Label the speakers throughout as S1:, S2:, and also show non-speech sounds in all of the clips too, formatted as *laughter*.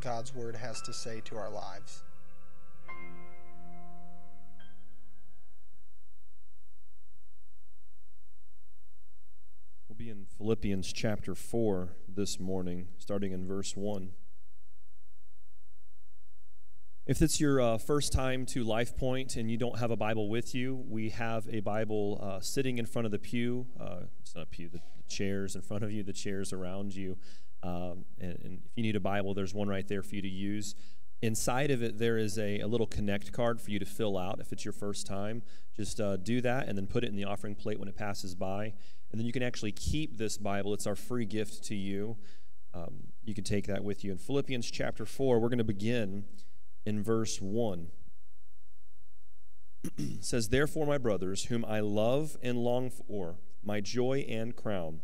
S1: God's Word has to say to our lives.
S2: We'll be in Philippians chapter 4 this morning, starting in verse 1. If it's your uh, first time to Life Point and you don't have a Bible with you, we have a Bible uh, sitting in front of the pew. Uh, it's not a pew, the, the, chairs in front of you, the chairs around you. Um, and, and, if you need a Bible, there's one right there for you to use. Inside of it, there is a, a little connect card for you to fill out if it's your first time. Just uh, do that and then put it in the offering plate when it passes by. And then you can actually keep this Bible. It's our free gift to you. Um, you can take that with you. In Philippians chapter 4, we're going to begin in verse 1. *clears throat* says, Therefore, my brothers, whom I love and long for, my joy and crown,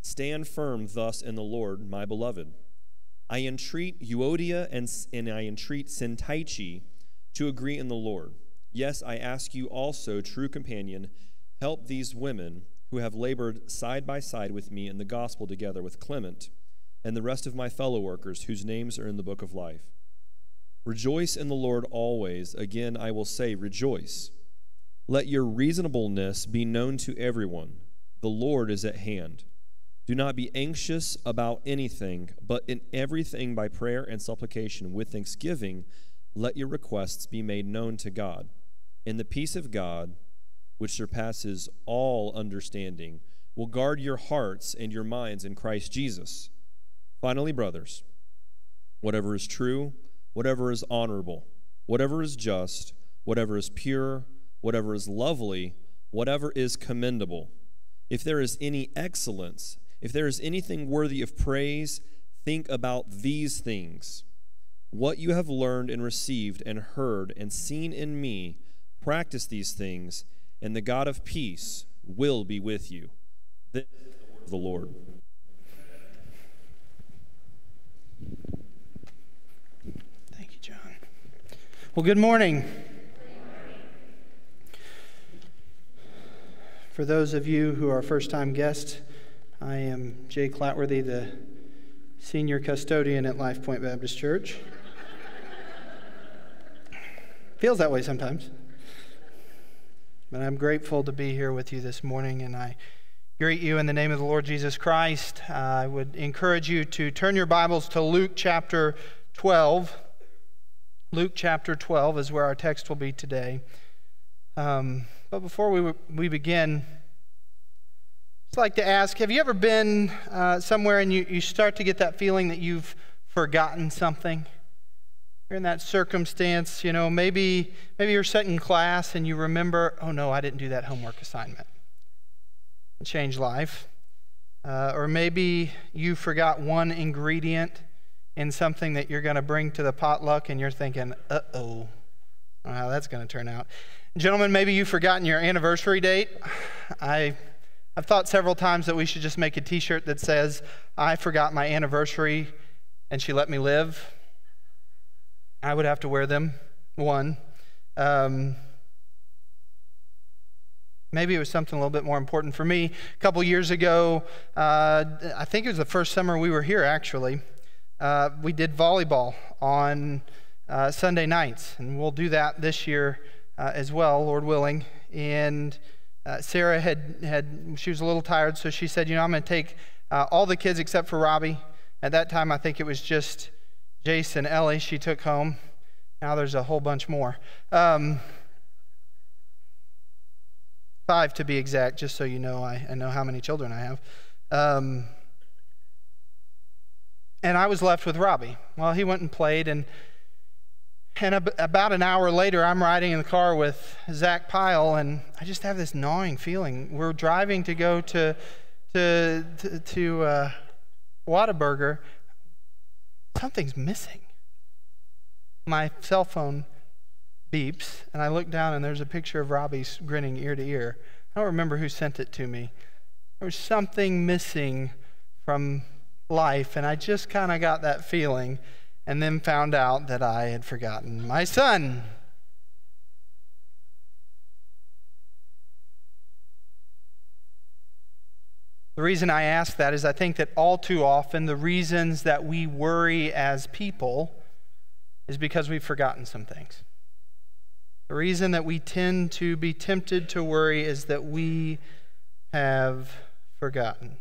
S2: stand firm thus in the Lord, my beloved. I entreat Euodia and, and I entreat Syntyche to agree in the Lord. Yes, I ask you also, true companion, help these women who have labored side by side with me in the gospel together with Clement and the rest of my fellow workers whose names are in the book of life. Rejoice in the Lord always. Again, I will say, rejoice. Let your reasonableness be known to everyone. The Lord is at hand. Do not be anxious about anything, but in everything by prayer and supplication with thanksgiving, let your requests be made known to God. And the peace of God, which surpasses all understanding, will guard your hearts and your minds in Christ Jesus. Finally, brothers, whatever is true, whatever is honorable, whatever is just, whatever is pure, whatever is lovely, whatever is commendable. If there is any excellence, if there is anything worthy of praise, think about these things. What you have learned and received and heard and seen in me, practice these things, and the God of peace will be with you. This is the Lord. Thank you, John.
S1: Well, good morning. For those of you who are first time guests, I am Jay Clatworthy, the senior custodian at Life Point Baptist Church. Feels that way sometimes. But I'm grateful to be here with you this morning, and I greet you in the name of the Lord Jesus Christ. Uh, I would encourage you to turn your Bibles to Luke chapter 12. Luke chapter 12 is where our text will be today. Um, but before we, we begin, I'd like to ask Have you ever been uh, somewhere and you, you start to get that feeling that you've forgotten something? You're in that circumstance, you know, maybe, maybe you're sitting in class and you remember, oh no, I didn't do that homework assignment. Change life. Uh, or maybe you forgot one ingredient in something that you're going to bring to the potluck and you're thinking, uh oh, how that's going to turn out. Gentlemen, maybe you've forgotten your anniversary date. I, I've thought several times that we should just make a t shirt that says, I forgot my anniversary and she let me live. I would have to wear them, one. Um, Maybe it was something a little bit more important for me. A couple years ago, uh, I think it was the first summer we were here actually. Uh, we did volleyball on uh, Sunday nights, and we'll do that this year uh, as well, Lord willing. And uh, Sarah had, had, she was a little tired, so she said, You know, I'm going to take uh, all the kids except for Robbie. At that time, I think it was just Jason, Ellie she took home. Now there's a whole bunch more. Um, five to be exact, just so you know, I, I know how many children I have. Um, and I was left with Robbie. Well, he went and played, and and ab- about an hour later, I'm riding in the car with Zach Pyle, and I just have this gnawing feeling. We're driving to go to to to, to uh, Whataburger. Something's missing. My cell phone beeps, and I look down, and there's a picture of Robbie grinning ear to ear. I don't remember who sent it to me. There was something missing from life, and I just kind of got that feeling, and then found out that I had forgotten my son. The reason I ask that is I think that all too often the reasons that we worry as people is because we've forgotten some things. The reason that we tend to be tempted to worry is that we have forgotten.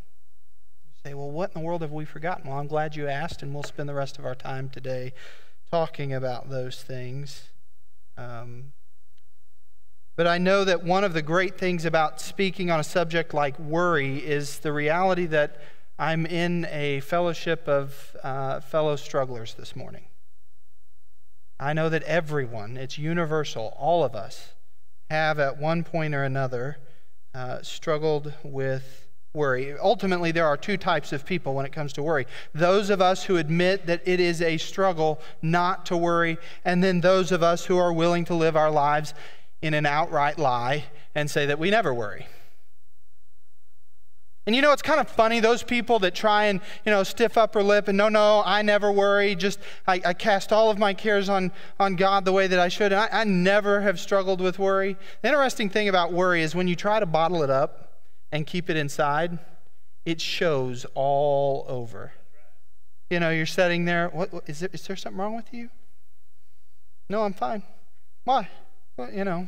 S1: Say, well, what in the world have we forgotten? Well, I'm glad you asked, and we'll spend the rest of our time today talking about those things. Um, but I know that one of the great things about speaking on a subject like worry is the reality that I'm in a fellowship of uh, fellow strugglers this morning. I know that everyone, it's universal, all of us, have at one point or another uh, struggled with worry. Ultimately, there are two types of people when it comes to worry those of us who admit that it is a struggle not to worry, and then those of us who are willing to live our lives in an outright lie and say that we never worry. And you know, it's kind of funny, those people that try and, you know, stiff upper lip and no, no, I never worry. Just, I, I cast all of my cares on, on God the way that I should. And I, I never have struggled with worry. The interesting thing about worry is when you try to bottle it up and keep it inside, it shows all over. You know, you're sitting there, what, what is, there, is there something wrong with you? No, I'm fine. Why? Well, you know,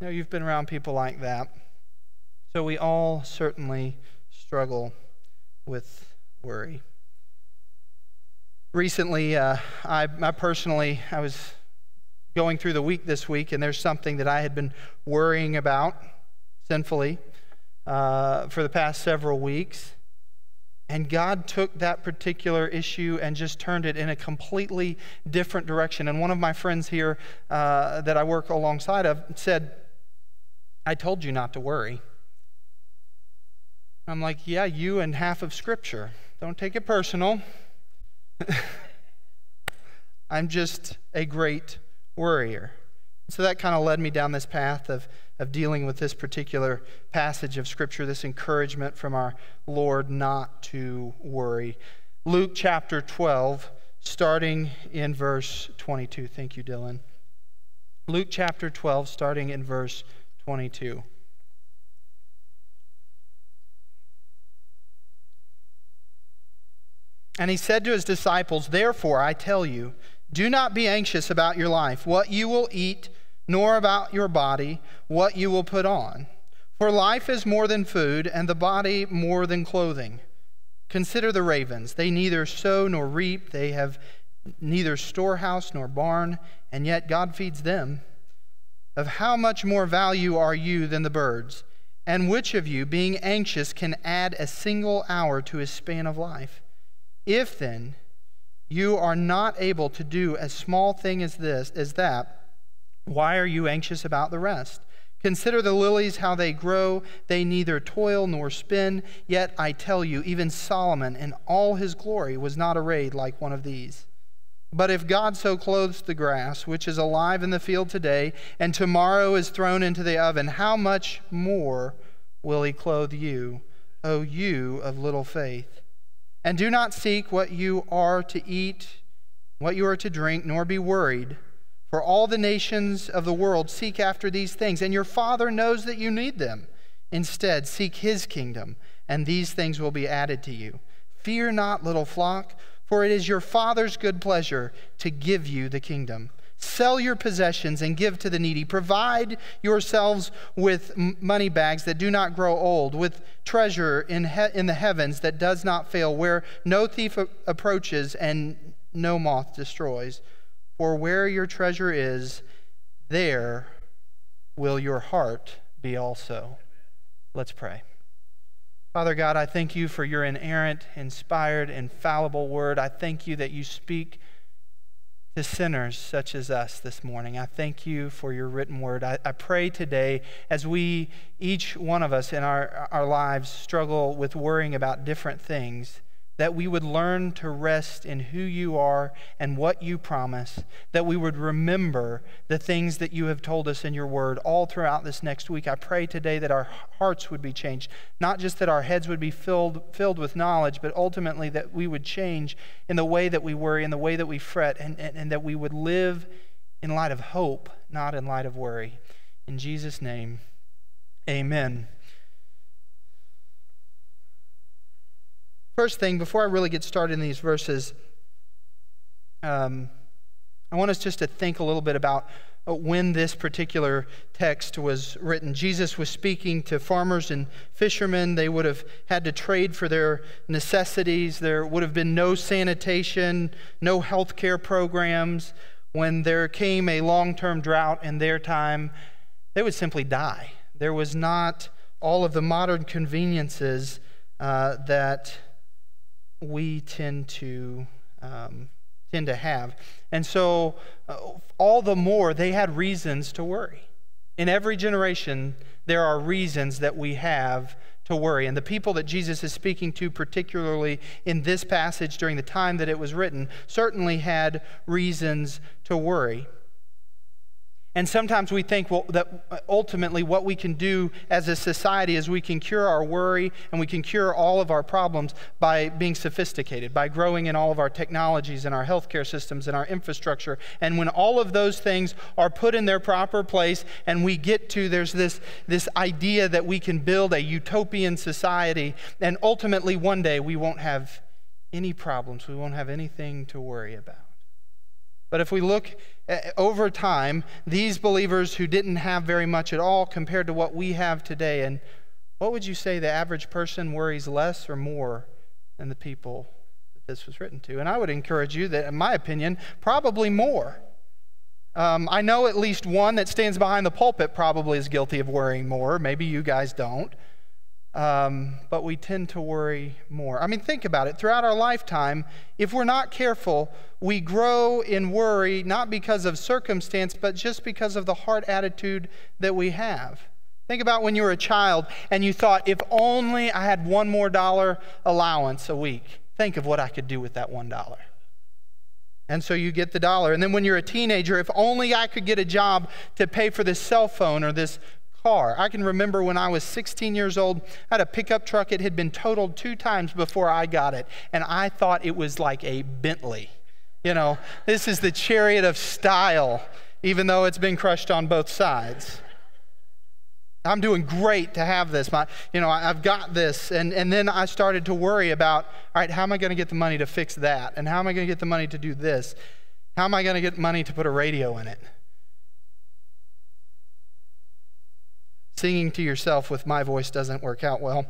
S1: you know, you've been around people like that. So we all certainly struggle with worry. Recently, uh, I, I personally, I was going through the week this week, and there's something that I had been worrying about sinfully uh, for the past several weeks. And God took that particular issue and just turned it in a completely different direction. And one of my friends here uh, that I work alongside of said, I told you not to worry. I'm like, yeah, you and half of Scripture. Don't take it personal. *laughs* I'm just a great worrier. So that kind of led me down this path of of dealing with this particular passage of Scripture, this encouragement from our Lord not to worry. Luke chapter 12, starting in verse 22. Thank you, Dylan. Luke chapter 12, starting in verse 22. And he said to his disciples, Therefore, I tell you, do not be anxious about your life, what you will eat nor about your body what you will put on. For life is more than food, and the body more than clothing. Consider the ravens. They neither sow nor reap, they have neither storehouse nor barn, and yet God feeds them. Of how much more value are you than the birds? And which of you, being anxious, can add a single hour to his span of life? If then you are not able to do a small thing as this, as that, why are you anxious about the rest? Consider the lilies, how they grow. They neither toil nor spin. Yet I tell you, even Solomon in all his glory was not arrayed like one of these. But if God so clothes the grass, which is alive in the field today, and tomorrow is thrown into the oven, how much more will he clothe you, O you of little faith? And do not seek what you are to eat, what you are to drink, nor be worried. For all the nations of the world seek after these things, and your Father knows that you need them. Instead, seek his kingdom, and these things will be added to you. Fear not, little flock, for it is your Father's good pleasure to give you the kingdom. Sell your possessions and give to the needy. Provide yourselves with money bags that do not grow old, with treasure in, in the heavens that does not fail, where no thief approaches and no moth destroys. For where your treasure is, there will your heart be also. Let's pray. Father God, I thank you for your inerrant, inspired, infallible word. I thank you that you speak to sinners such as us this morning. I thank you for your written word. I, I, pray today as we, each one of us in our, our lives, struggle with worrying about different things, that we would learn to rest in who you are and what you promise, that we would remember the things that you have told us in your word all throughout this next week. I pray today that our hearts would be changed, not just that our heads would be filled, filled with knowledge, but ultimately that we would change in the way that we worry, in the way that we fret, and, and, and that we would live in light of hope, not in light of worry. In Jesus' name, amen. First thing, before I really get started in these verses, um, I want us just to think a little bit about uh, when this particular text was written. Jesus was speaking to farmers and fishermen. They would have had to trade for their necessities. There would have been no sanitation, no health care programs. When there came a long term drought in their time, they would simply die. There was not all of the modern conveniences uh, that we tend to um, tend to have. And so, uh, all the more, they had reasons to worry. In every generation, there are reasons that we have to worry. And the people that Jesus is speaking to, particularly in this passage during the time that it was written, certainly had reasons to worry. And sometimes we think well, that uh, ultimately what we can do as a society is we can cure our worry and we can cure all of our problems by being sophisticated, by growing in all of our technologies and our healthcare systems and our infrastructure. And when all of those things are put in their proper place and we get to, there's this, this idea that we can build a utopian society, and ultimately one day we won't have any problems, we won't have anything to worry about. But if we look over time, these believers who didn't have very much at all compared to what we have today, and what would you say the average person worries less or more than the people that this was written to? And I would encourage you that, in my opinion, probably more. Um, I know at least one that stands behind the pulpit probably is guilty of worrying more. Maybe you guys don't. Um, but we tend to worry more. I mean, think about it. Throughout our lifetime, if we're not careful, we grow in worry not because of circumstance, but just because of the heart attitude that we have. Think about when you were a child and you thought, if only I had one more dollar allowance a week, think of what I could do with that one dollar. And so you get the dollar. And then when you're a teenager, if only I could get a job to pay for this cell phone or this car. I can remember when I was 16 years old, I had a pickup truck. It had been totaled two times before I got it, and I thought it was like a Bentley. You know, this is the chariot of style, even though it's been crushed on both sides. I'm doing great to have this. My, you know, I've got this. And, and then I started to worry about, all right, how am I going to get the money to fix that? And how am I going to get the money to do this? How am I going to get money to put a radio in it? Singing to yourself with my voice doesn't work out well.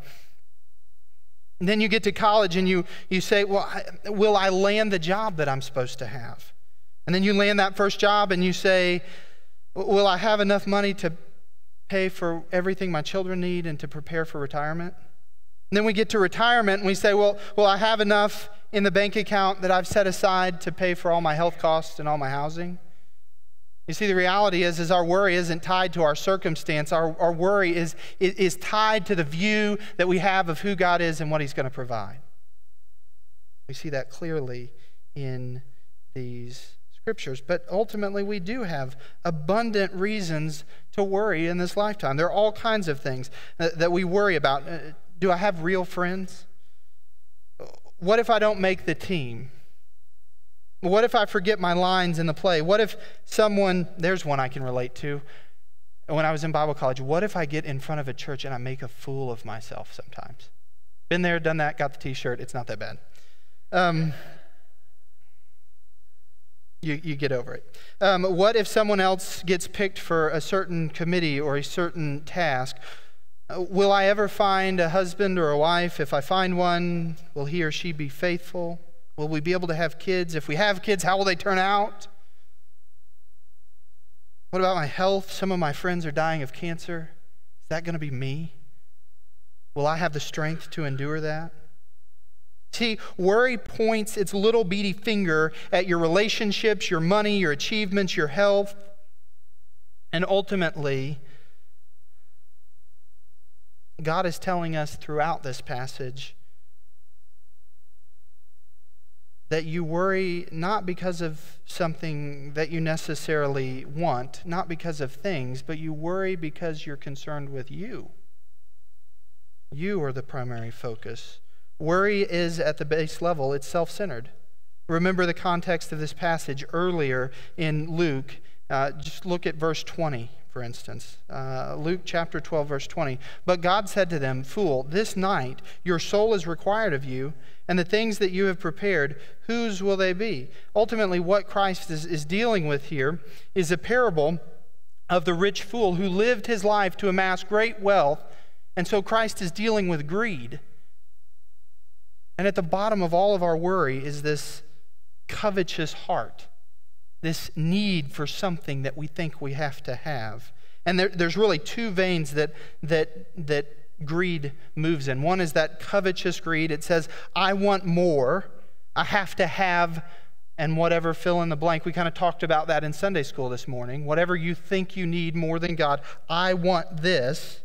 S1: And then you get to college and you, you say, Well, will I land the job that I'm supposed to have? And then you land that first job and you say, Will I have enough money to pay for everything my children need and to prepare for retirement? And then we get to retirement and we say, Well, will I have enough in the bank account that I've set aside to pay for all my health costs and all my housing? You see, the reality is, is our worry isn't tied to our circumstance. Our, our worry is, is, is tied to the view that we have of who God is and what He's going to provide. We see that clearly in these scriptures. But ultimately, we do have abundant reasons to worry in this lifetime. There are all kinds of things that, we worry about. Uh, do I have real friends? What if I don't make the team? What if I forget my lines in the play? What if someone, there's one I can relate to. When I was in Bible college, what if I get in front of a church and I make a fool of myself sometimes? Been there, done that, got the t shirt. It's not that bad. Um, you, you get over it. Um, what if someone else gets picked for a certain committee or a certain task? Uh, will I ever find a husband or a wife? If I find one, will he or she be faithful? Will we be able to have kids? If we have kids, how will they turn out? What about my health? Some of my friends are dying of cancer. Is that going to be me? Will I have the strength to endure that? See, worry points its little beady finger at your relationships, your money, your achievements, your health, and ultimately, God is telling us throughout this passage that you worry not because of something that you necessarily want, not because of things, but you worry because you're concerned with you. You are the primary focus. Worry is at the base level, it's self centered. Remember the context of this passage earlier in Luke. Uh, just look at verse 20. For instance. Uh, Luke chapter 12, verse 20. But God said to them, Fool, this night your soul is required of you, and the things that you have prepared, whose will they be? Ultimately, what Christ is, is dealing with here is a parable of the rich fool who lived his life to amass great wealth. And so Christ is dealing with greed. And at the bottom of all of our worry is this covetous heart, this need for something that we think we have to have. And there, there's really two veins that, that, that greed moves in. One is that covetous greed. It says, I want more, I have to have, and whatever fill in the blank. We kind of talked about that in Sunday school this morning. Whatever you think you need more than God, I want this.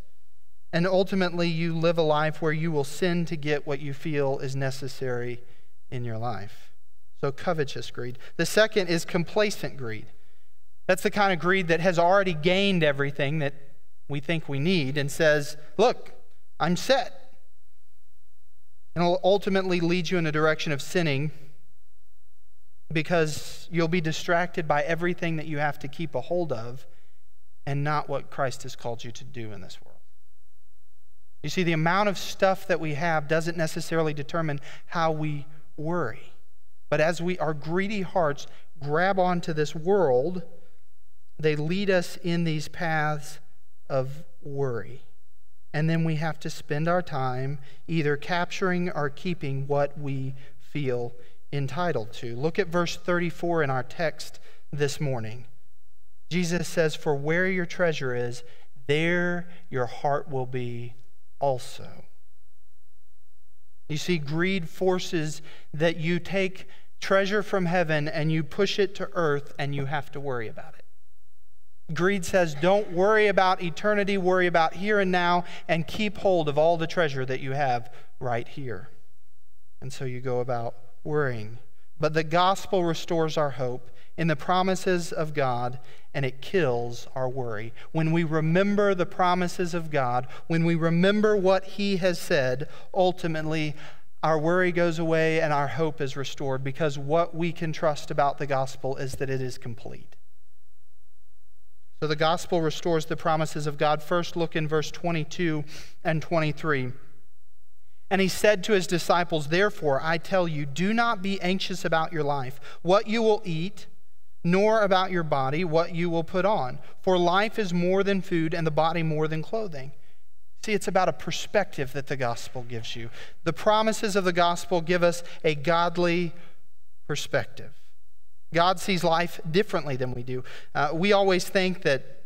S1: And ultimately, you live a life where you will sin to get what you feel is necessary in your life. So, covetous greed. The second is complacent greed. That's the kind of greed that has already gained everything that we think we need and says, Look, I'm set. And it'll ultimately lead you in a direction of sinning because you'll be distracted by everything that you have to keep a hold of and not what Christ has called you to do in this world. You see, the amount of stuff that we have doesn't necessarily determine how we worry. But as we, our greedy hearts grab onto this world, they lead us in these paths of worry. And then we have to spend our time either capturing or keeping what we feel entitled to. Look at verse 34 in our text this morning. Jesus says, For where your treasure is, there your heart will be also. You see, greed forces that you take treasure from heaven and you push it to earth and you have to worry about it. Greed says, don't worry about eternity, worry about here and now, and keep hold of all the treasure that you have right here. And so you go about worrying. But the gospel restores our hope in the promises of God and it kills our worry. When we remember the promises of God, when we remember what He has said, ultimately our worry goes away and our hope is restored because what we can trust about the gospel is that it is complete. So the gospel restores the promises of God. First, look in verse 22 and 23. And he said to his disciples, Therefore, I tell you, do not be anxious about your life, what you will eat, nor about your body, what you will put on. For life is more than food, and the body more than clothing. See, it's about a perspective that the gospel gives you. The promises of the gospel give us a godly perspective. God sees life differently than we do. Uh, we always think that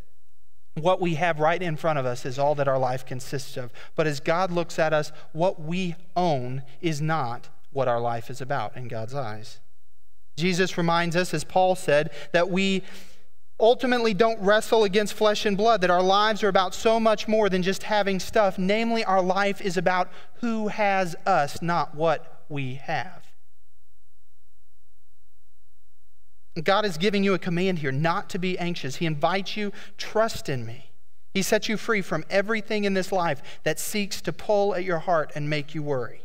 S1: what we have right in front of us is all that our life consists of. But as God looks at us, what we own is not what our life is about in God's eyes. Jesus reminds us, as Paul said, that we ultimately don't wrestle against flesh and blood, that our lives are about so much more than just having stuff. Namely, our life is about who has us, not what we have. God is giving you a command here not to be anxious. He invites you, trust in me. He sets you free from everything in this life that seeks to pull at your heart and make you worry.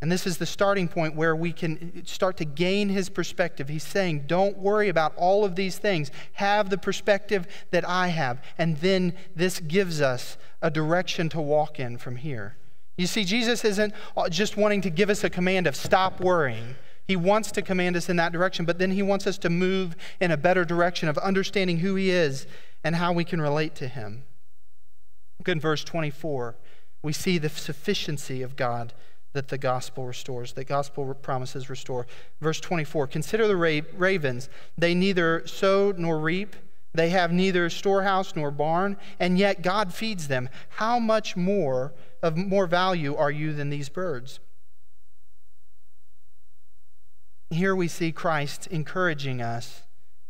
S1: And this is the starting point where we can start to gain his perspective. He's saying, Don't worry about all of these things. Have the perspective that I have. And then this gives us a direction to walk in from here. You see, Jesus isn't just wanting to give us a command of stop worrying. He wants to command us in that direction, but then he wants us to move in a better direction of understanding who he is and how we can relate to him. Look in verse 24. We see the sufficiency of God that the gospel restores, that gospel promises restore. Verse 24 Consider the ravens. They neither sow nor reap, they have neither storehouse nor barn, and yet God feeds them. How much more of more value are you than these birds? Here we see Christ encouraging us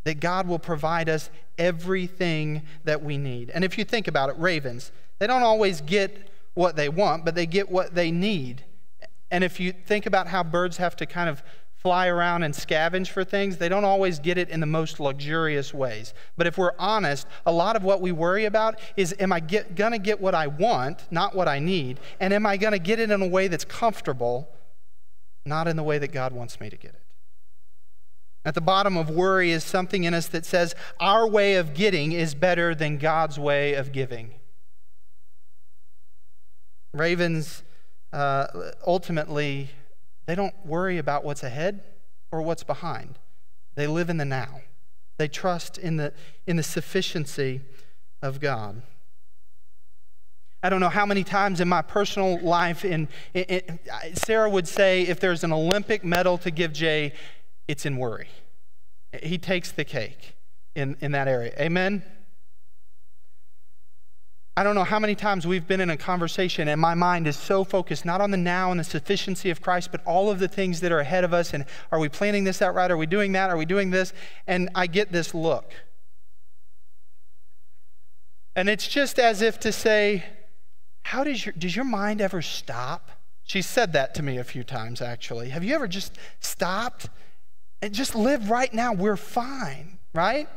S1: that God will provide us everything that we need. And if you think about it, ravens, they don't always get what they want, but they get what they need. And if you think about how birds have to kind of fly around and scavenge for things, they don't always get it in the most luxurious ways. But if we're honest, a lot of what we worry about is am I going to get what I want, not what I need? And am I going to get it in a way that's comfortable, not in the way that God wants me to get it? At the bottom of worry is something in us that says our way of getting is better than God's way of giving. Ravens uh, ultimately, they don't worry about what's ahead or what's behind. They live in the now. They trust in the, in the sufficiency of God. I don't know how many times in my personal life, in, in, in, Sarah would say, if there's an Olympic medal to give Jay, it's in worry. He takes the cake in, in that area. Amen? I don't know how many times we've been in a conversation and my mind is so focused not on the now and the sufficiency of Christ, but all of the things that are ahead of us. And are we planning this out right? Are we doing that? Are we doing this? And I get this look. And it's just as if to say, How does your, does your mind ever stop? She said that to me a few times, actually. Have you ever just stopped and just live right now? We're fine, right?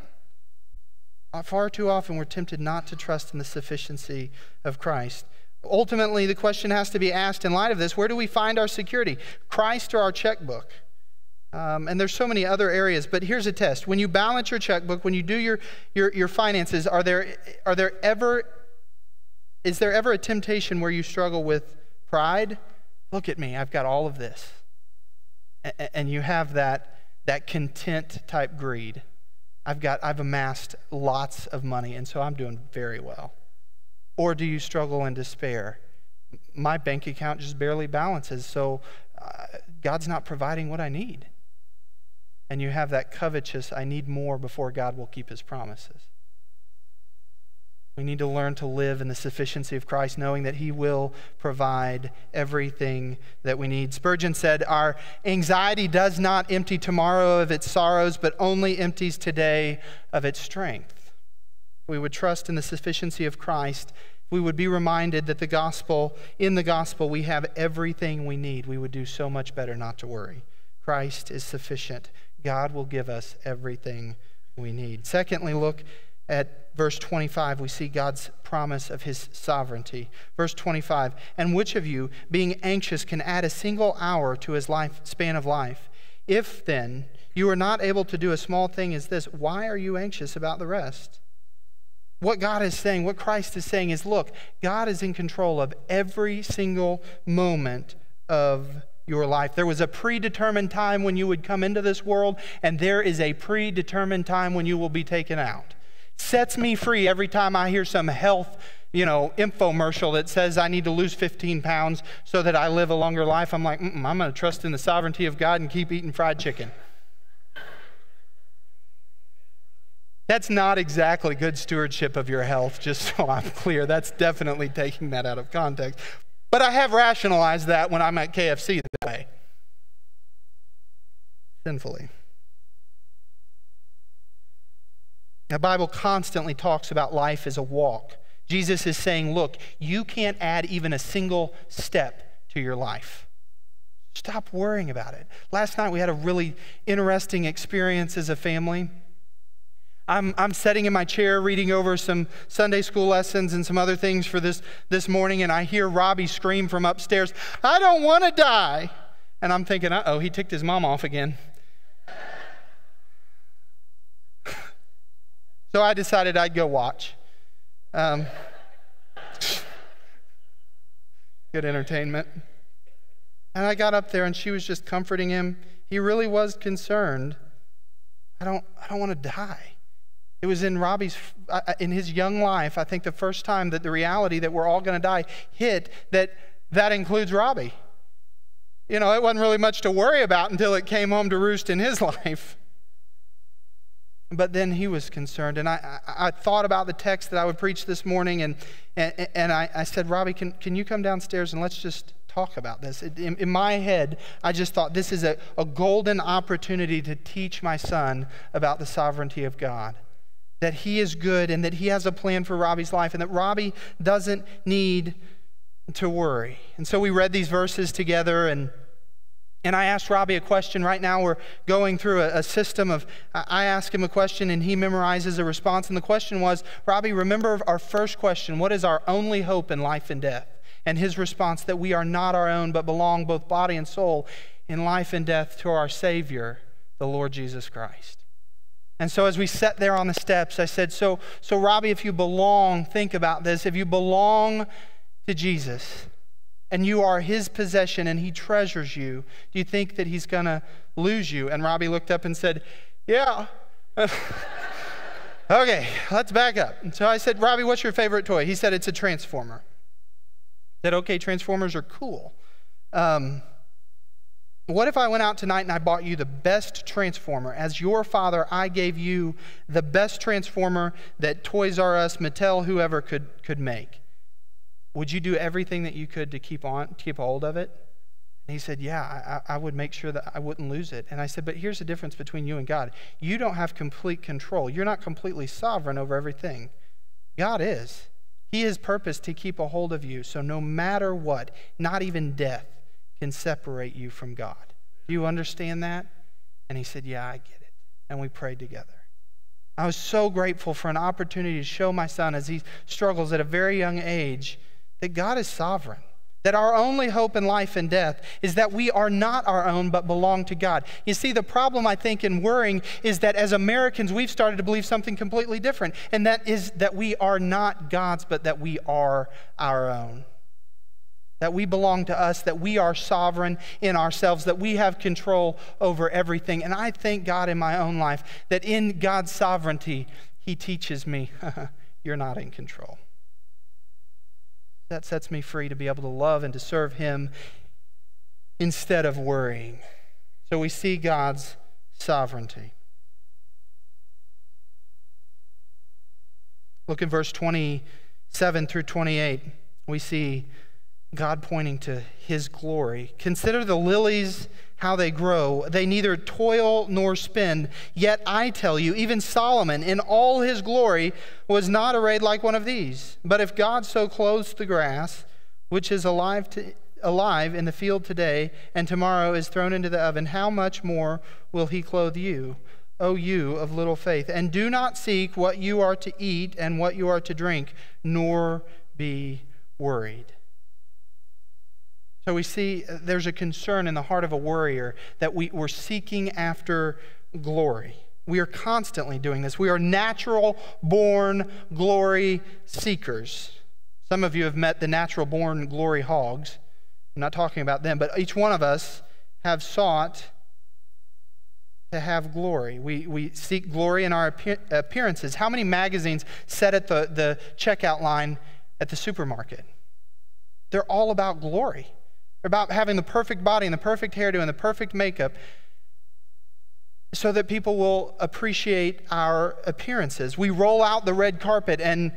S1: Uh, far too often, we're tempted not to trust in the sufficiency of Christ. Ultimately, the question has to be asked in light of this where do we find our security? Christ or our checkbook? Um, and there's so many other areas, but here's a test. When you balance your checkbook, when you do your, your, your finances, are there, are there ever, is there ever a temptation where you struggle with pride? Look at me, I've got all of this. And you have that, that content type greed. I've got I've amassed lots of money and so I'm doing very well. Or do you struggle in despair? My bank account just barely balances, so uh, God's not providing what I need. And you have that covetous, I need more before God will keep his promises. We need to learn to live in the sufficiency of Christ, knowing that He will provide everything that we need. Spurgeon said, Our anxiety does not empty tomorrow of its sorrows, but only empties today of its strength. We would trust in the sufficiency of Christ, we would be reminded that the gospel, in the gospel, we have everything we need. We would do so much better not to worry. Christ is sufficient. God will give us everything we need. Secondly, look at verse 25, we see God's promise of his sovereignty. Verse 25, and which of you, being anxious, can add a single hour to his life, span of life? If then you are not able to do a small thing as this, why are you anxious about the rest? What God is saying, what Christ is saying is look, God is in control of every single moment of your life. There was a predetermined time when you would come into this world, and there is a predetermined time when you will be taken out sets me free every time I hear some health, you know, infomercial that says I need to lose 15 pounds so that I live a longer life. I'm like, I'm going to trust in the sovereignty of God and keep eating fried chicken. That's not exactly good stewardship of your health, just *laughs* so I'm clear. That's definitely taking that out of context. But I have rationalized that when I'm at KFC today. Sinfully. The Bible constantly talks about life as a walk. Jesus is saying, look, you can't add even a single step to your life. Stop worrying about it. Last night we had a really interesting experience as a family. I'm, I'm sitting in my chair reading over some Sunday school lessons and some other things for this, this morning, and I hear Robbie scream from upstairs, I don't want to die. And I'm thinking, uh oh, he ticked his mom off again. So I decided I'd go watch. Um, good entertainment. And I got up there and she was just comforting him. He really was concerned. I don't, I don't want to die. It was in Robbie's, in his young life, I think the first time that the reality that we're all going to die hit, that that includes Robbie. You know, it wasn't really much to worry about until it came home to roost in his *laughs* life. But then he was concerned. And I, I, I, thought about the text that I would preach this morning, and, and, and I, I said, Robbie, can, can you come downstairs and let's just talk about this? In, in my head, I just thought this is a, a golden opportunity to teach my son about the sovereignty of God. That he is good and that he has a plan for Robbie's life, and that Robbie doesn't need to worry. And so we read these verses together, and and I asked Robbie a question. Right now, we're going through a, a, system of, I ask him a question and he memorizes a response. And the question was, Robbie, remember our first question what is our only hope in life and death? And his response that we are not our own, but belong both body and soul in life and death to our Savior, the Lord Jesus Christ. And so as we sat there on the steps, I said, So, so Robbie, if you belong, think about this. If you belong to Jesus and you are his possession and he treasures you, do you think that he's going to lose you? And Robbie looked up and said, Yeah. *laughs* okay, let's back up. And so I said, Robbie, what's your favorite toy? He said, It's a transformer. I said, Okay, transformers are cool. Um, what if I went out tonight and I bought you the best transformer? As your father, I gave you the best transformer that Toys R Us, Mattel, whoever could, could make. Would you do everything that you could to keep on keep hold of it? And he said, Yeah, I, I would make sure that I wouldn't lose it. And I said, But here's the difference between you and God. You don't have complete control. You're not completely sovereign over everything. God is. He has purpose to keep a hold of you. So no matter what, not even death, can separate you from God. Do you understand that? And he said, Yeah, I get it. And we prayed together. I was so grateful for an opportunity to show my son as he struggles at a very young age that God is sovereign. That our only hope in life and death is that we are not our own but belong to God. You see, the problem I think in worrying is that as Americans, we've started to believe something completely different, and that is that we are not God's, but that we are our own that we belong to us, that we are sovereign in ourselves, that we have control over everything. And I thank God in my own life that in God's sovereignty, He teaches me, *laughs* you're not in control. That sets me free to be able to love and to serve Him instead of worrying. So we see God's sovereignty. Look in verse 27 through 28. We see God pointing to his glory. Consider the lilies, how they grow. They neither toil nor spin. Yet I tell you, even Solomon in all his glory was not arrayed like one of these. But if God so clothes the grass, which is alive, to, alive in the field today and tomorrow is thrown into the oven, how much more will he clothe you? O you of little faith. And do not seek what you are to eat and what you are to drink, nor be worried. So we see uh, there's a concern in the heart of a warrior that we, we're seeking after glory. We are constantly doing this. We are natural born glory seekers. Some of you have met the natural born glory hogs. I'm not talking about them, but each one of us have sought to have glory. We, we seek glory in our appearances. How many magazines set at the, the checkout line at the supermarket? They're all about glory about having the perfect body and the perfect hairdo and the perfect makeup so that people will appreciate our appearances. We roll out the red carpet, and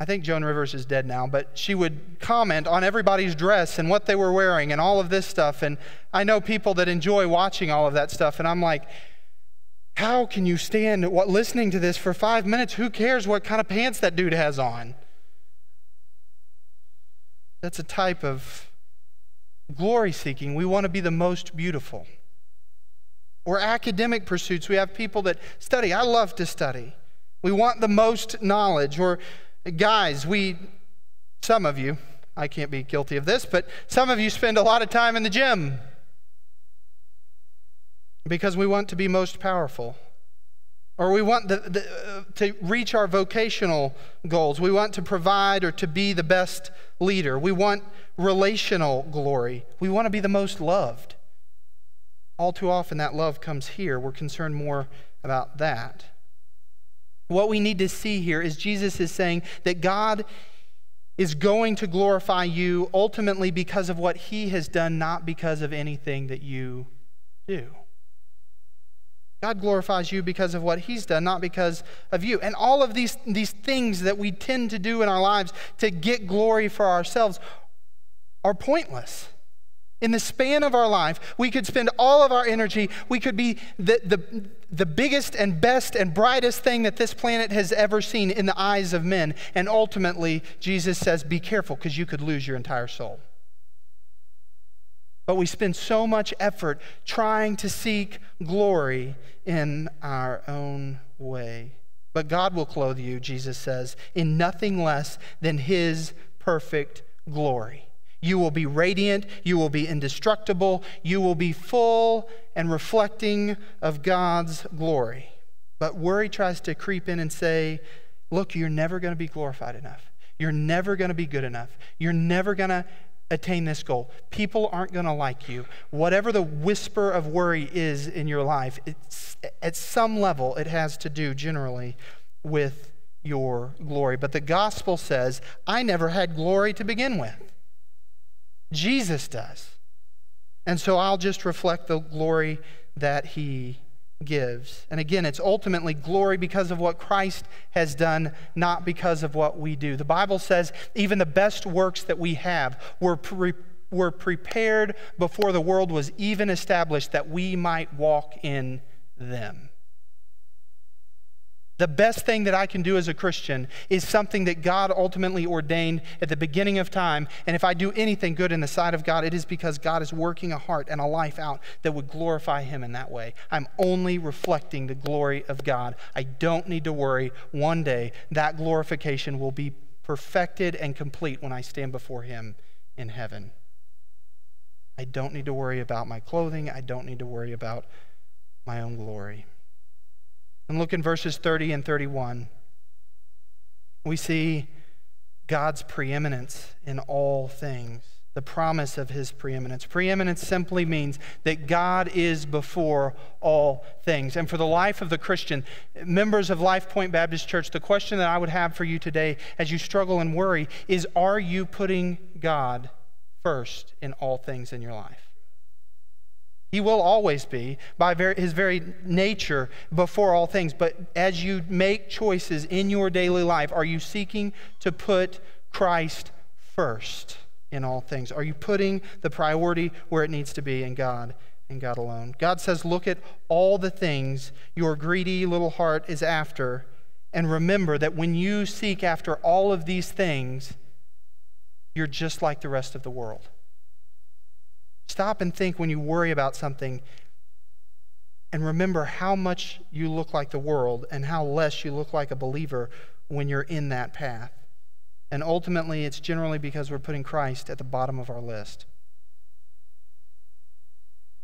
S1: I think Joan Rivers is dead now, but she would comment on everybody's dress and what they were wearing and all of this stuff. And I know people that enjoy watching all of that stuff, and I'm like, how can you stand what, listening to this for five minutes? Who cares what kind of pants that dude has on? That's a type of glory seeking, we want to be the most beautiful. Or academic pursuits, we have people that study. I love to study. We want the most knowledge. Or guys, we, some of you, I can't be guilty of this, but some of you spend a lot of time in the gym because we want to be most powerful. Or we want the, the, uh, to reach our vocational goals. We want to provide or to be the best leader. We want relational glory. We want to be the most loved. All too often, that love comes here. We're concerned more about that. What we need to see here is Jesus is saying that God is going to glorify you ultimately because of what he has done, not because of anything that you do. God glorifies you because of what He's done, not because of you. And all of these, these things that we tend to do in our lives to get glory for ourselves are pointless. In the span of our life, we could spend all of our energy, we could be the, the, the biggest and best and brightest thing that this planet has ever seen in the eyes of men. And ultimately, Jesus says, Be careful because you could lose your entire soul. But we spend so much effort trying to seek glory in our own way. But God will clothe you, Jesus says, in nothing less than His perfect glory. You will be radiant. You will be indestructible. You will be full and reflecting of God's glory. But worry tries to creep in and say, look, you're never going to be glorified enough. You're never going to be good enough. You're never going to attain this goal. People aren't going to like you. Whatever the whisper of worry is in your life, it's, at some level, it has to do generally with your glory. But the gospel says, I never had glory to begin with. Jesus does. And so I'll just reflect the glory that he gives. And again, it's ultimately glory because of what Christ has done, not because of what we do. The Bible says even the best works that we have were, pre- were prepared before the world was even established that we might walk in them. The best thing that I can do as a Christian is something that God ultimately ordained at the beginning of time. And if I do anything good in the sight of God, it is because God is working a heart and a life out that would glorify Him in that way. I'm only reflecting the glory of God. I don't need to worry. One day, that glorification will be perfected and complete when I stand before Him in heaven. I don't need to worry about my clothing. I don't need to worry about my own glory. And look in verses 30 and 31. We see God's preeminence in all things, the promise of his preeminence. Preeminence simply means that God is before all things. And for the life of the Christian, members of Life Point Baptist Church, the question that I would have for you today as you struggle and worry is are you putting God first in all things in your life? He will always be, by his very nature, before all things. But as you make choices in your daily life, are you seeking to put Christ first in all things? Are you putting the priority where it needs to be in God and God alone? God says, Look at all the things your greedy little heart is after, and remember that when you seek after all of these things, you're just like the rest of the world. Stop and think when you worry about something and remember how much you look like the world and how less you look like a believer when you're in that path. And ultimately, it's generally because we're putting Christ at the bottom of our list.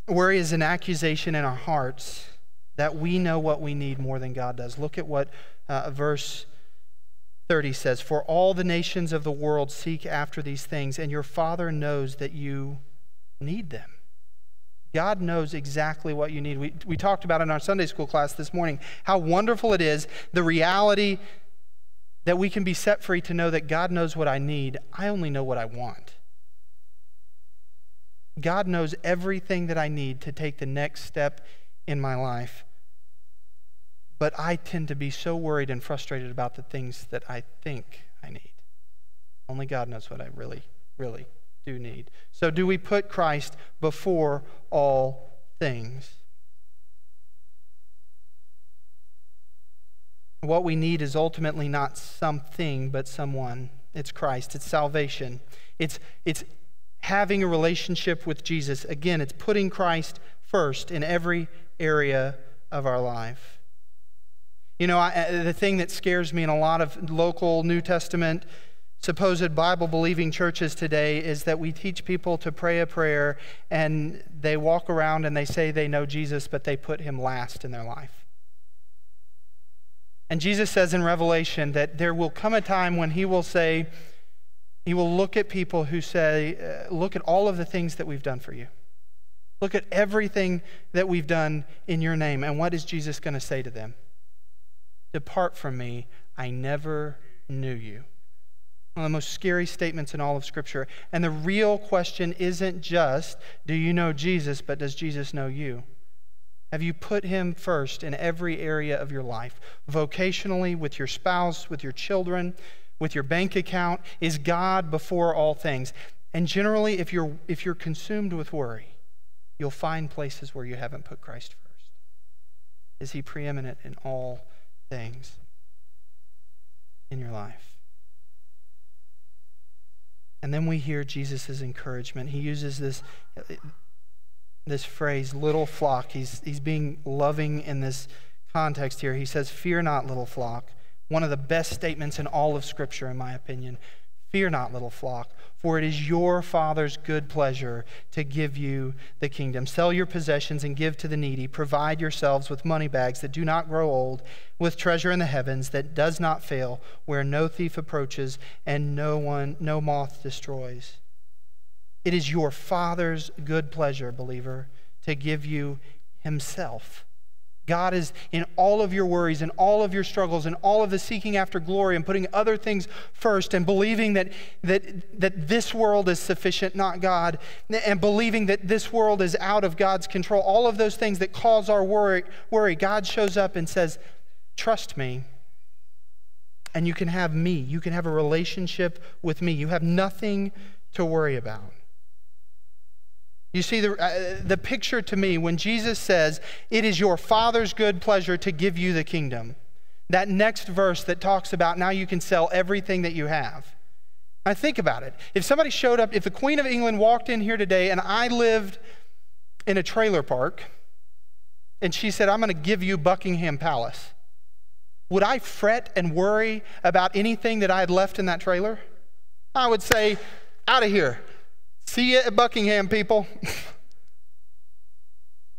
S1: Worry is an accusation in our hearts that we know what we need more than God does. Look at what uh, verse 30 says For all the nations of the world seek after these things, and your Father knows that you need them. God knows exactly what you need. We, we talked about in our Sunday school class this morning how wonderful it is the reality that we can be set free to know that God knows what I need. I only know what I want. God knows everything that I need to take the next step in my life. But I tend to be so worried and frustrated about the things that I think I need. Only God knows what I really, really do need. So, do we put Christ before all things? What we need is ultimately not something, but someone. It's Christ. It's salvation. It's, it's having a relationship with Jesus. Again, it's putting Christ first in every area of our life. You know, I, uh, the thing that scares me in a lot of local New Testament supposed Bible believing churches today is that we teach people to pray a prayer and they walk around and they say they know Jesus, but they put him last in their life. And Jesus says in Revelation that there will come a time when he will say, he will look at people who say, uh, Look at all of the things that we've done for you. Look at everything that we've done in your name. And what is Jesus going to say to them? Depart from me, I never knew you. One of the most scary statements in all of Scripture. And the real question isn't just, do you know Jesus, but does Jesus know you? Have you put him first in every area of your life? Vocationally, with your spouse, with your children, with your bank account? Is God before all things? And generally, if you're, if you're consumed with worry, you'll find places where you haven't put Christ first. Is he preeminent in all things in your life? And then we hear Jesus' encouragement. He uses this, this phrase, little flock. He's, he's being loving in this context here. He says, Fear not, little flock. One of the best statements in all of Scripture, in my opinion. Fear not, little flock, for it is your Father's good pleasure to give you the kingdom. Sell your possessions and give to the needy. Provide yourselves with money bags that do not grow old, with treasure in the heavens that does not fail, where no thief approaches and no one no moth destroys. It is your Father's good pleasure, believer, to give you himself. God is in all of your worries and all of your struggles and all of the seeking after glory and putting other things first and believing that, that, that this world is sufficient, not God, and believing that this world is out of God's control. All of those things that cause our worry, worry God shows up and says, Trust me. And you can have me. You can have a relationship with me. You have nothing to worry about. You see, the, uh, the picture to me when Jesus says, It is your Father's good pleasure to give you the kingdom. That next verse that talks about now you can sell everything that you have. I think about it. If somebody showed up, if the Queen of England walked in here today and I lived in a trailer park and she said, I'm going to give you Buckingham Palace, would I fret and worry about anything that I had left in that trailer? I would say, out of here. See you at Buckingham, people. *laughs*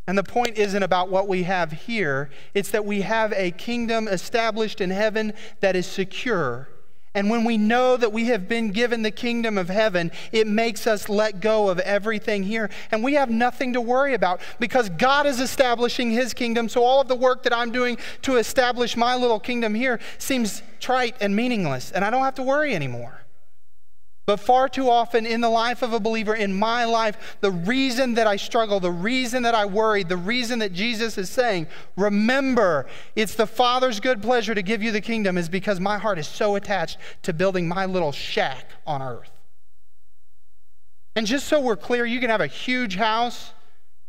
S1: and the point isn't about what we have here, it's that we have a kingdom established in heaven that is secure. And when we know that we have been given the kingdom of heaven, it makes us let go of everything here. And we have nothing to worry about because God is establishing his kingdom. So all of the work that I'm doing to establish my little kingdom here seems trite and meaningless. And I don't have to worry anymore. But far too often in the life of a believer, in my life, the reason that I struggle, the reason that I worry, the reason that Jesus is saying, remember, it's the Father's good pleasure to give you the kingdom, is because my heart is so attached to building my little shack on earth. And just so we're clear, you can have a huge house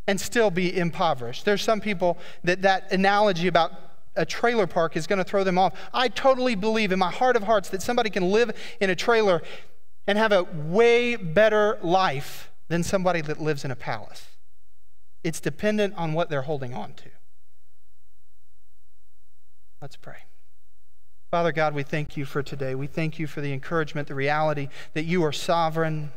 S1: and still be impoverished. There's some people that that analogy about a trailer park is going to throw them off. I totally believe in my heart of hearts that somebody can live in a trailer and have a way better life than somebody that lives in a palace. It's dependent on what they're holding on to. Let's pray. Father God, we thank you for today. We thank you for the encouragement, the reality that you are sovereign,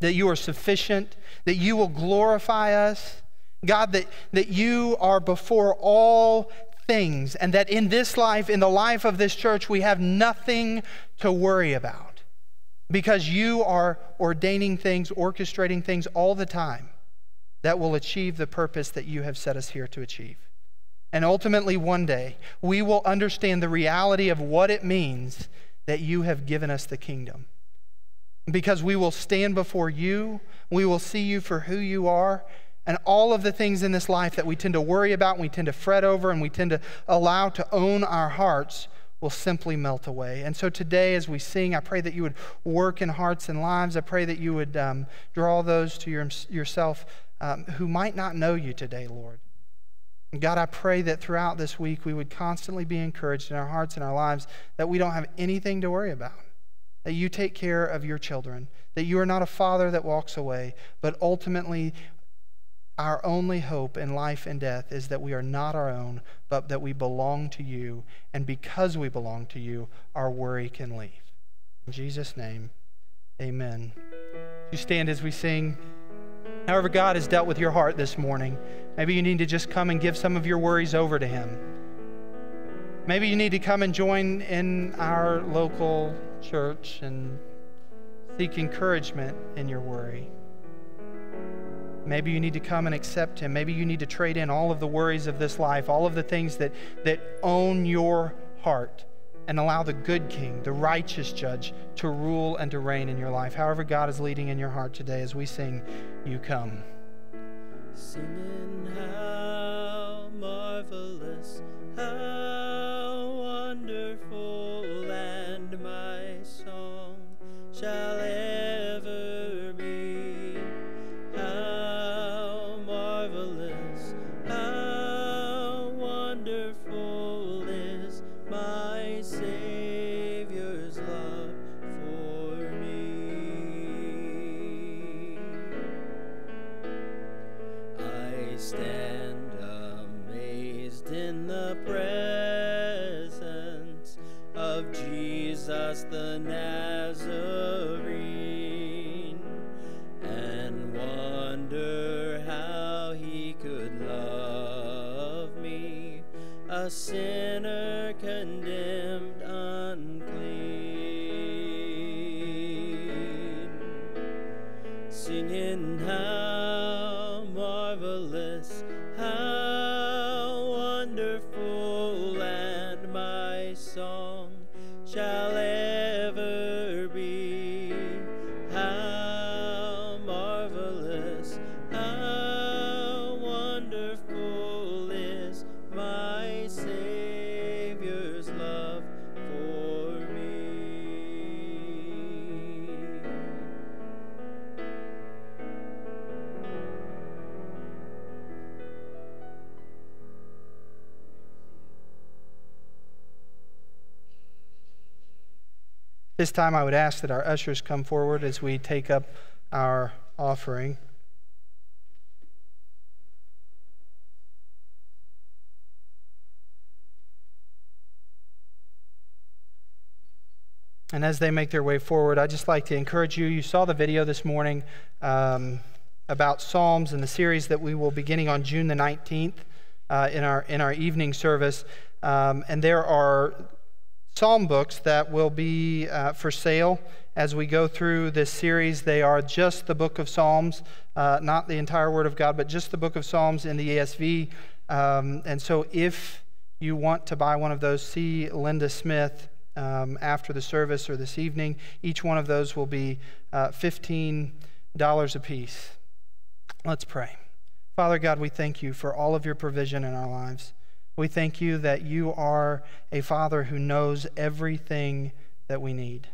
S1: that you are sufficient, that you will glorify us. God, that, that you are before all things, and that in this life, in the life of this church, we have nothing to worry about because you are ordaining things, orchestrating things all the time that will achieve the purpose that you have set us here to achieve. And ultimately, one day, we will understand the reality of what it means that you have given us the kingdom. Because we will stand before you, we will see you for who you are, and all of the things in this life that we tend to worry about, and we tend to fret over, and we tend to allow to own our hearts will simply melt away. And so today, as we sing, I pray that you would work in hearts and lives. I pray that you would um, draw those to your, yourself um, who might not know you today, Lord. God, I pray that throughout this week we would constantly be encouraged in our hearts and our lives that we don't have anything to worry about, that you take care of your children, that you are not a father that walks away, but ultimately our only hope in life and death is that we are not our own, but that we belong to you. And because we belong to you, our worry can leave. In Jesus' name, amen. You stand as we sing. However, God has dealt with your heart this morning. Maybe you need to just come and give some of your worries over to Him. Maybe you need to come and join in our local church and seek encouragement in your worry. Maybe you need to come and accept Him. Maybe you need to trade in all of the worries of this life, all of the things that, that own your heart, and allow the good King, the righteous judge, to rule and to reign in your life. However, God is leading in your heart today as we sing, You Come.
S3: Singing how marvelous, how wonderful, and my song shall ever the Nazarene.
S1: This time I would ask that our ushers come forward as we take up our offering. And as they make their way forward, I'd just like to encourage you. You saw the video this morning um, about Psalms and the series that we will be beginning on June the 19th uh, in, our, in our evening service. Um, and there are psalm books that will be uh, for sale as we go through this series. They are just the book of Psalms, uh, not the entire Word of God, but just the book of Psalms in the ESV. Um, and so if you want to buy one of those, see Linda Smith um, after the service or this evening. Each one of those will be uh, $15 a piece. Let's pray. Father God, we thank you for all of your provision in our lives. We thank you that you are a Father who knows everything that we need,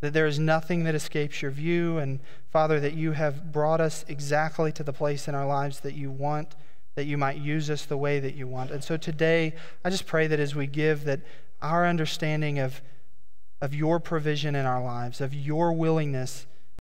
S1: that there is nothing that escapes your view, and Father, that you have brought us exactly to the place in our lives that you want, that you might use us the way that you want. And so today, I just pray that as we give, that our understanding of, of your provision in our lives, of your willingness